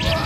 Whoa!